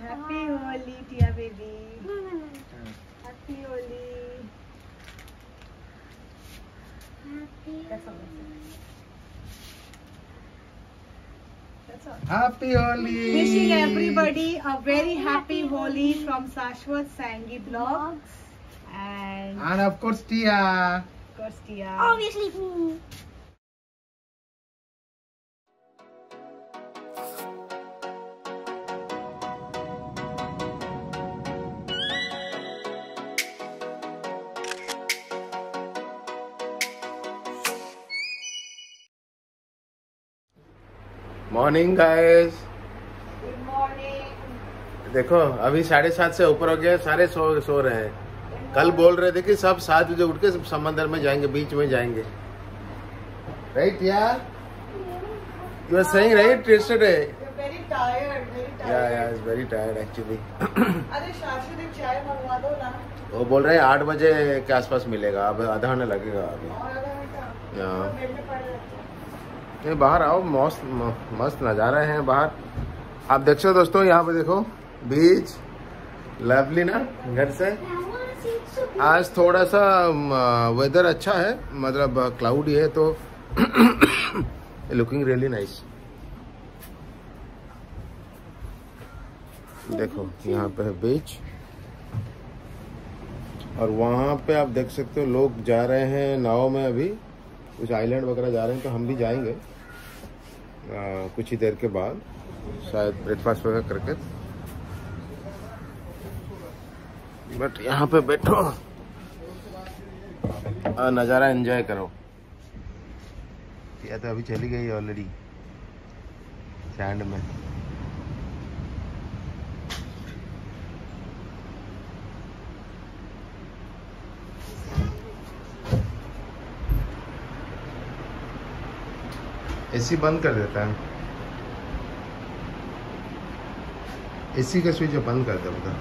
happy Holi, dear baby. Happy Holi. Happy. Holi! Wishing everybody a very happy, happy Holi from Sashwat Sangi Blogs. And, and of course, Tia. Of course, Tia. Obviously. Morning guys. देखो अभी साढ़े सात से ऊपर हो गया सारे सो सो रहे हैं। कल बोल रहे थे कि सब सात बजे उठ के सब समंदर में जाएँगे बीच में जाएँगे। राइट यार? You are saying right tired. Yeah yeah is very tired actually अरे शाशु ने चाय मंगवा दो ना। वो बोल रहे हैं आठ बजे के आसपास मिलेगा अब आधा घंटा लगेगा अभी और आधा घंटा हाँ। तो बेड में पड़े रहते नहीं, बाहर आओ मस्त मस्त नज़ारा है बाहर। आप देख सकते दोस्तों, यहाँ पे देखो बीच लवली ना, घर से. आज थोड़ा सा वेदर अच्छा है मतलब क्लाउडी है तो लुकिंग रियली नाइस देखो, यहाँ पे है बीच और वहाँ पे आप देख सकते हो, लोग जा रहे हैं, नाव में अभी। कुछ आइलैंड वगैरह जा रहे हैं तो हम भी जाएँगे। कुछ ही देर के बाद, शायद ब्रेकफास्ट वगैरह करके। बट यहाँ पे बैठो। नज़ारा एंजॉय करो। या तो अभी चली गई ऑलरेडी सैंड में। एसी बंद कर देता है। एसी का स्विच बंद कर दे बता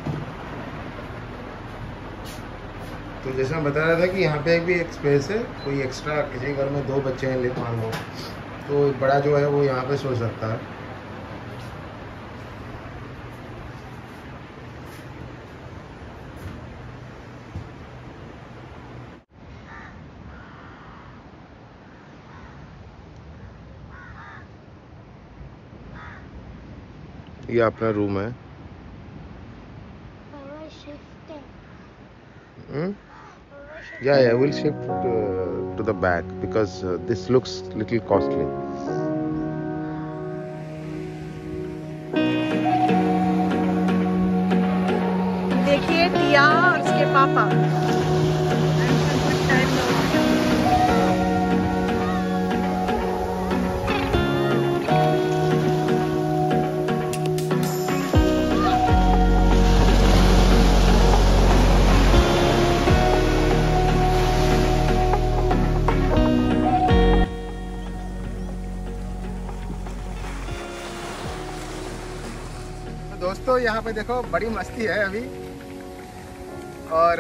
तो जैसा मैं बता रहा था कि यहाँ पे भी एक स्पेस है, कोई एक्स्ट्रा किसी घर में दो बच्चे हैं ले मान लो तो बड़ा जो है वो यहाँ पे सो सकता है। ये अपना रूम है। Yeah I will shift to the back because this looks little costly देखिए टिया और उसके पापा। दोस्तों यहाँ पे देखो, बड़ी मस्ती है अभी। और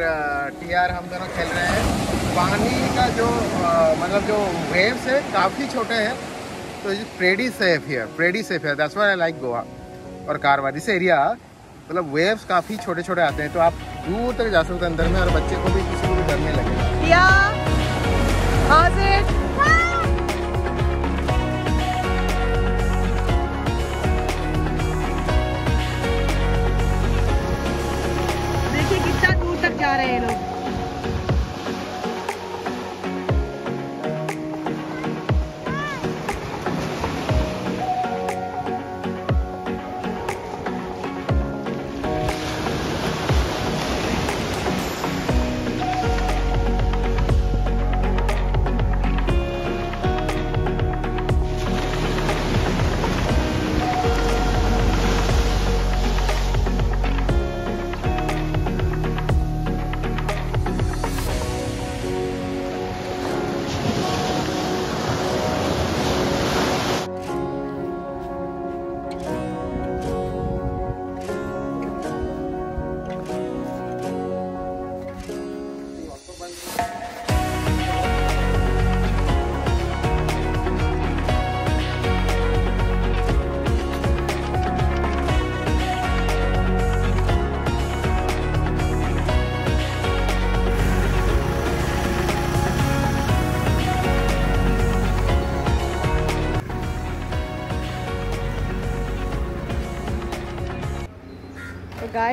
टीआर हम दोनों खेल रहे हैं। पानी का जो मतलब जो वेव्स है, काफ़ी छोटे हैं। तो प्रेडी सेफ़ है प्रेडी सेफ़ है that's why I like Goa और कारवा दिस एरिया मतलब वेव्स काफ़ी छोटे छोटे आते हैं। तो आप दूर तक जा सकते हैं अंदर में और बच्चे को भी किसी को भी डर नहीं लगेगा दूर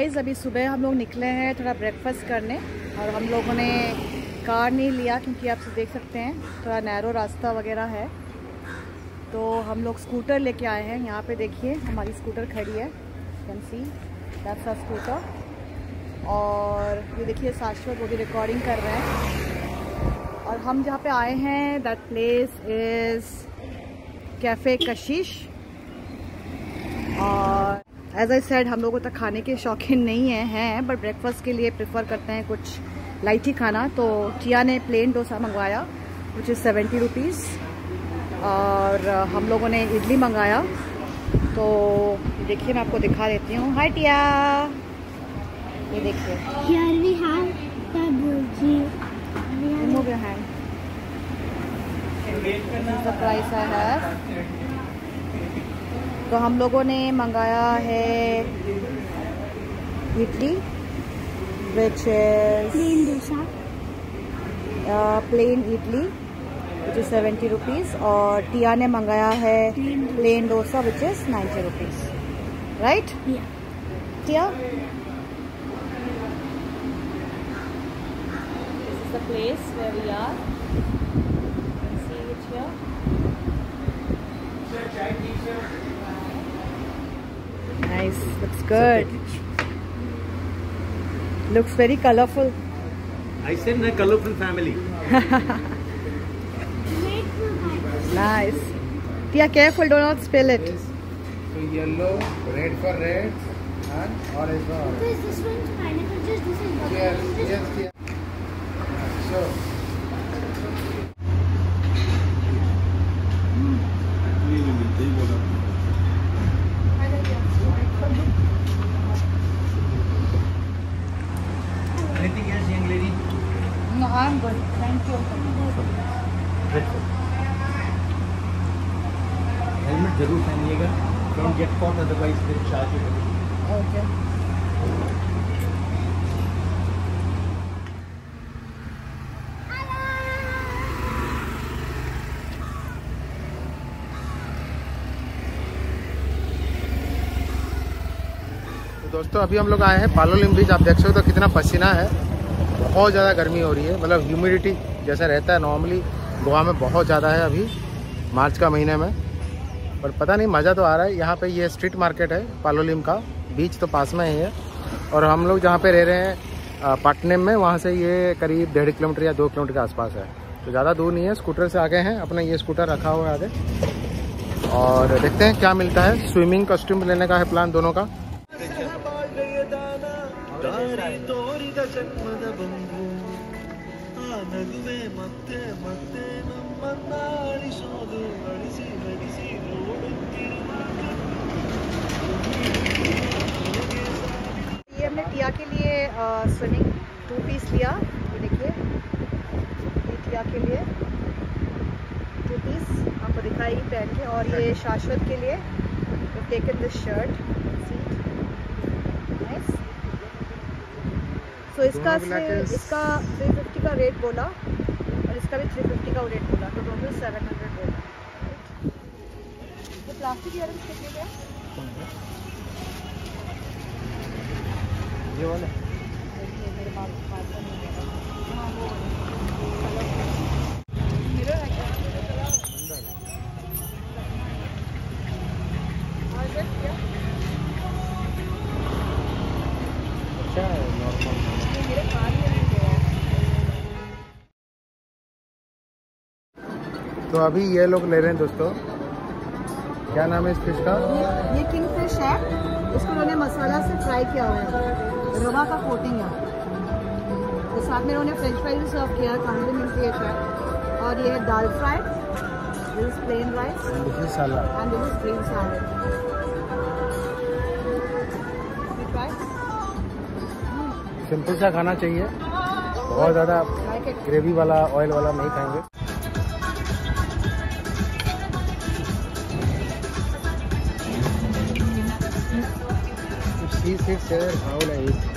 गाइस अभी सुबह हम लोग निकले हैं थोड़ा ब्रेकफास्ट करने और हम लोगों ने कार नहीं लिया क्योंकि आप देख सकते हैं, थोड़ा नैरो रास्ता वगैरह है। तो हम लोग स्कूटर लेके आए हैं। यहाँ पे देखिए, हमारी स्कूटर खड़ी है। Can see that's our scooter और ये देखिए, शाश्वत वो भी रिकॉर्डिंग कर रहे हैं। और हम जहाँ पे आए हैं दैट प्लेस इज़ कैफ़े कशिश और एज आई सेड हम लोगों तक खाने के शौकीन नहीं है हैं बट ब्रेकफास्ट के लिए प्रेफर करते हैं कुछ लाइट ही खाना। तो टिया ने प्लेन डोसा मंगवाया विच इज़ सेवेंटी रुपीज़ और हम लोगों ने इडली मंगाया। तो देखिए मैं आपको दिखा देती हूँ। हाय टिया ये देखिए। Here we तो हम लोगों ने मंगाया है idli which Plain dosa. Plain idli which is seventy rupees और टिया ने मंगाया है plain dosa which is ninety rupees right Tia the place where we are. You can see it here. Nice, looks good. Looks very colorful. I said a colorful family. Wait for that. Nice. Tia, careful, do not spill it. So yellow, red for red, and orange for orange. Because this one's pineapple juice, this is butter. Yes, this yes, yes. So, Anything ज़रूर पहनिएगा। Don't get caught otherwise फिर charge you. तो दोस्तों अभी हम लोग आए हैं पालोलिम बीच आप देख सकते हो तो कितना पसीना है। बहुत ज़्यादा गर्मी हो रही है। मतलब ह्यूमिडिटी जैसा रहता है नॉर्मली गोवा में बहुत ज़्यादा है अभी मार्च का महीने में। पर पता नहीं, मज़ा तो आ रहा है। यहाँ पे ये स्ट्रीट मार्केट है, पालोलिम का। बीच तो पास में ही है। और हम लोग जहाँ पे रह रहे हैं पाटनेम में, वहाँ से ये करीब डेढ़ किलोमीटर या दो किलोमीटर के आसपास है। तो ज़्यादा दूर नहीं है। स्कूटर से आगे हैं। अपना ये स्कूटर रखा हुआ है आगे। और देखते हैं क्या मिलता है। स्विमिंग कॉस्ट्यूम लेने का है प्लान दोनों का। स्विमिंग टू पीस लिया। ये देखिए ये के लिए। टू पीस आपको दिखाई पहन के। और ये शाश्वत के लिए taken this shirt seat nice so इसका इसका 350 का रेट बोला और इसका भी 350 का रेट बोला। तो टोटल 700 बोला। तो प्लास्टिक ईयरिंग्स कितने के हैं? ये वाला। तो अभी ये लोग ले रहे हैं दोस्तों। क्या नाम है इस फ़िश का? ये ये किंग फ़िश है। इसको उन्होंने मसाला से फ्राई किया हुआ है। रवा का कोटिंग है। तो साथ में उन्होंने फ्रेंच फ्राइज भी सर्व किया खाने भी मिलती है शायद और ये है dal fry this is plain rice and this is salad green salad. Simple सा खाना चाहिए। बहुत ज़्यादा ग्रेवी वाला ऑयल वाला नहीं खाएँगे। सी सिक्स सेवन नहीं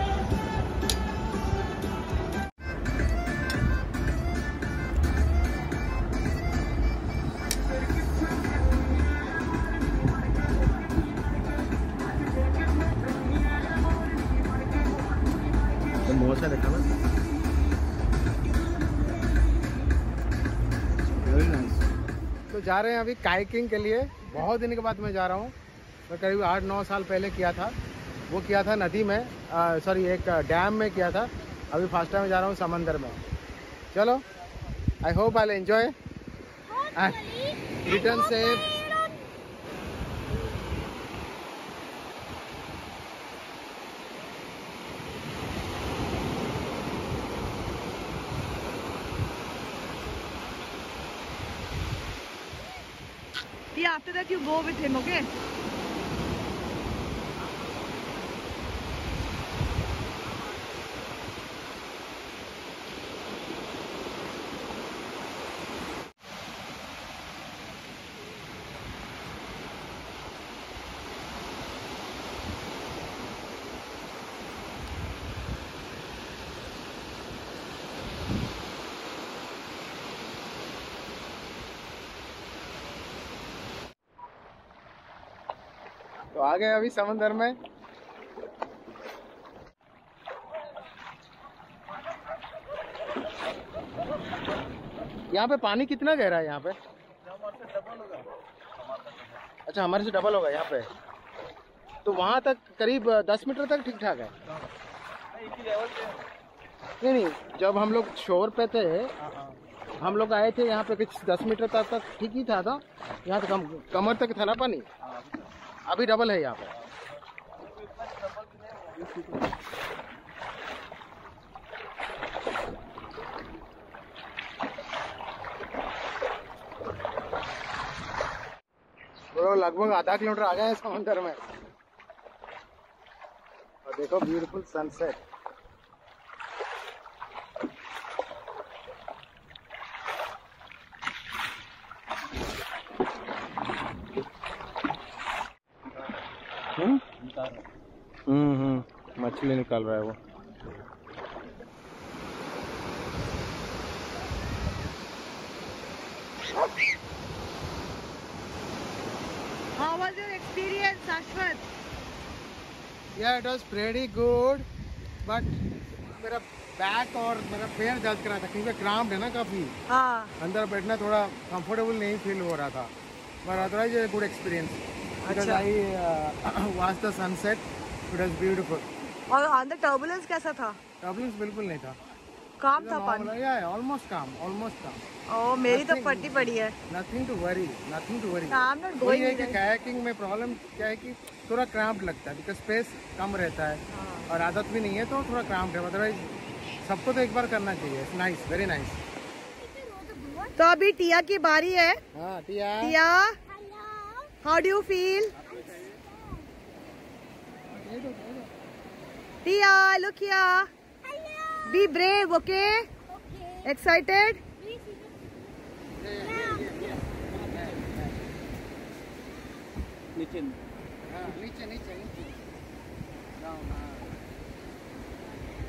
जा रहे हैं अभी काइकिंग के लिए। बहुत दिन के बाद मैं जा रहा हूँ। मैं करीब आठ नौ साल पहले किया था। वो किया था नदी में सॉरी एक डैम में किया था। अभी फ़र्स्ट टाइम जा रहा हूँ समंदर में। चलो I hope I enjoy return safe after that you go with him, okay? तो आ गए अभी समंदर में। यहाँ पे पानी कितना गहरा है यहाँ पे? अच्छा हमारे से डबल होगा यहाँ पे। तो वहाँ तक करीब दस मीटर तक ठीक ठाक है। नहीं नहीं जब हम लोग शोर पे थे हम लोग आए थे यहाँ पे कुछ दस मीटर तक तक ठीक ही था था। यहाँ तक कम, कमर तक था ना पानी? अभी डबल है यहाँ पे। लगभग आधा किलोमीटर आ गया है समंदर में। और देखो ब्यूटीफुल सनसेट हम्म हम्म। मछली निकाल रहा है वो। How was your experience, Ashwat? Yeah it was very good but मेरा बैक और मेरा पैर दर्द कर रहा था क्योंकि क्राम्प है ना काफ़ी। हाँ। अंदर बैठना थोड़ा कंफर्टेबल नहीं फील हो रहा था but otherwise good experience because अच्छा। I watch the sunset it was beautiful और अंदर टर्बुलेंस कैसा था? प्रॉब्लम्स बिल्कुल नहीं था। काम था पानी? ऑलमोस्ट काम ऑलमोस्ट काम ओ मेरी तो. फटी पड़ी है। Nothing to worry nothing to worry I'm not वही going है कि कायाकिंग में प्रॉब्लम क्या है कि थोड़ा क्राम्प लगता है बिकॉज़ स्पेस कम रहता है। हाँ। और आदत भी नहीं है तो थोड़ा क्राम्प है अदरवाइज़ सबको तो एक बार करना चाहिए। नाइस वेरी नाइस तो अभी टिया की बारी है। हाँ Tia. Tia how do you feel Tiya look here Hello. Be brave okay Okay. Excited नीचे हाँ, नीचे नीचे नीचे Down, हाँ.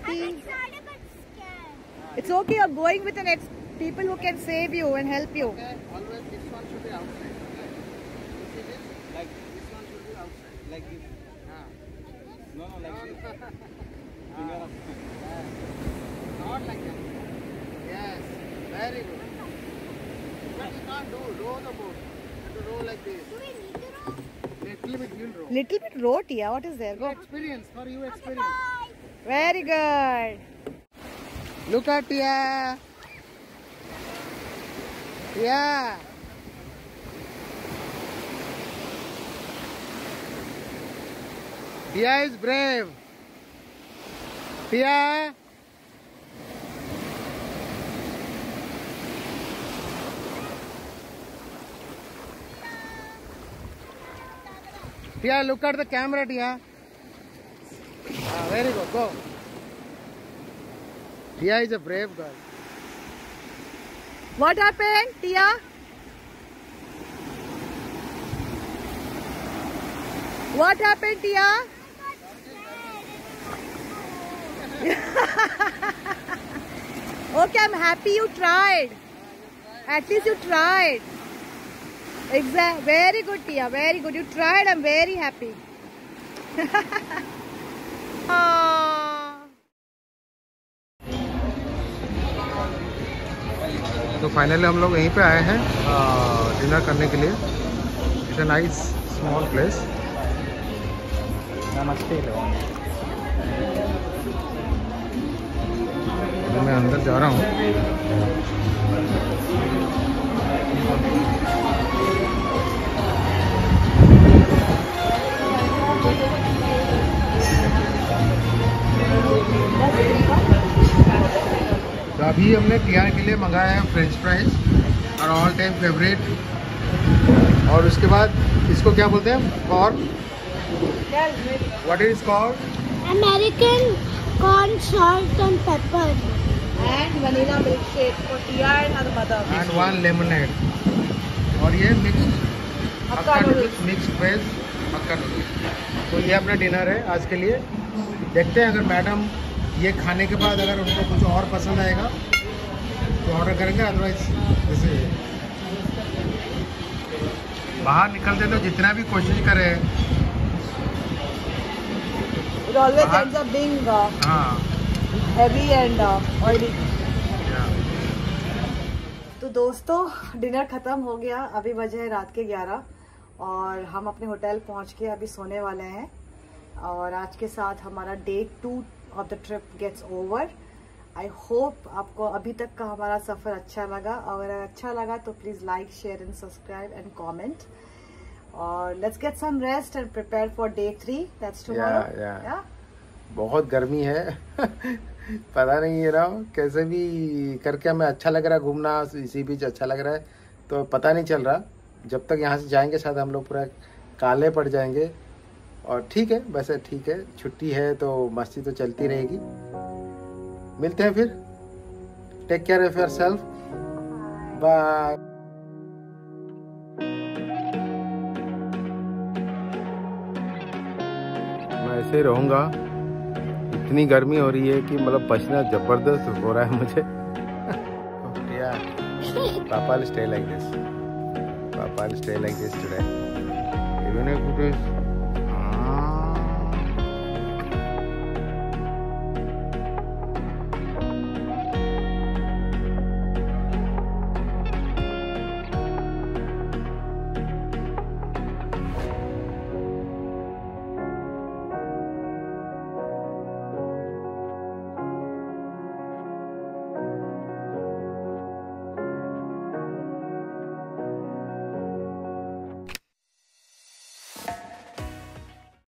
I'm excited but scared. It's okay you are going with an people who can save you and help you Okay, always this one should be outside. Okay. You see this? Like This one should be outside. like this. Not like that. Yes, very good. But you can't do row the boat. You have to row like this. Do we need to roll? Little bit you'll row. little bit row tia what is there Go experience for you experience. Bye. very good Look at Tia. Tia. Pia is brave. Pia. Pia, look at the camera, Tia. Ah, very good. Go. Tia is a brave girl. What happened, Tia? What happened, Tia? Okay, I'm happy you tried. At least you tried. Exact. Very good, Tia. Very good. You tried. I'm very happy. Ah. तो finally हम लोग यहीं पे आए हैं dinner करने के लिए it's a nice small place everyone. मैं अंदर जा रहा हूँ। तो अभी हमने टीआर के लिए मंगाया है फ्रेंच फ्राइज और ऑल टाइम फेवरेट और उसके बाद इसको क्या बोलते हैं? Corn what is corn American corn, salt and pepper. And vanilla milkshake for Tia and her mother. And one lemonade और ये mix hakka noodles. Mixed veg hakka noodles तो ये अपना डिनर है आज के लिए। देखते हैं अगर मैडम ये खाने के बाद अगर उनको कुछ और पसंद आएगा तो ऑर्डर करेंगे अदरवाइज़ जैसे बाहर निकलते तो जितना भी कोशिश करें। It always ends up being uh, हाँ। Uh, oily. yeah. तो दोस्तों डिनर ख़त्म हो गया। अभी बजे है रात के 11 और हम अपने होटल पहुँच के अभी सोने वाले हैं। और आज के साथ हमारा day two of the trip gets over I hope आपको अभी तक का हमारा सफ़र अच्छा लगा। अगर अच्छा लगा तो please like share and subscribe and comment और let's get some rest and prepare for day three that's. बहुत गर्मी है। पता नहीं ये रहा, कैसे भी करके हमें अच्छा लग रहा है घूमना, इसी बीच अच्छा लग रहा है। तो पता नहीं चल रहा, जब तक यहाँ से जाएँगे शायद हम लोग पूरा काले पड़ जाएँगे। और ठीक है, वैसे ठीक है, छुट्टी है तो मस्ती तो चलती रहेगी। मिलते हैं फिर। Take care of yourself bye मैं ऐसे ही रहूँगा। इतनी गर्मी हो रही है कि मतलब पसीना ज़बरदस्त हो रहा है मुझे। पापा स्टे लाइक दिस पापा stay like this today even if it is